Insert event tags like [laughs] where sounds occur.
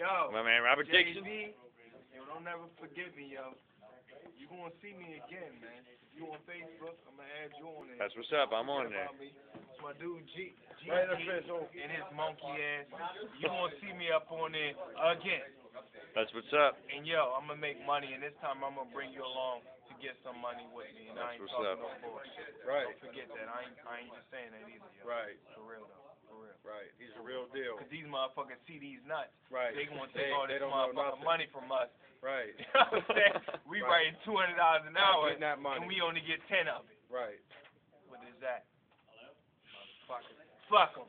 Yo, My man Robert Dixon. JD, yo, don't never forget me, yo. You gonna see me again, man. If you on Facebook, I'm gonna add you on there. That's what's up. I'm on there. About. It's my dude G, G Right official. and his monkey ass. You gonna see me up on there again. That's what's up. And yo, I'm gonna make money, and this time I'm gonna bring you along to get some money with me. And I ain't That's what's talking up. no bullshit. Right. Don't forget that. I ain't, I ain't just saying that either, yo. Right. For real though. For real. Right. He's a real deal. Cause these motherfuckers see these nuts. Right. They gonna [laughs] They- take all this motherfucking money from us. Right. [laughs] You know what I'm saying? We Right. writing two hundred dollars an hour, getting that money. and we only get ten of it. Right. What is that? Fuck 'em. Fuck 'em.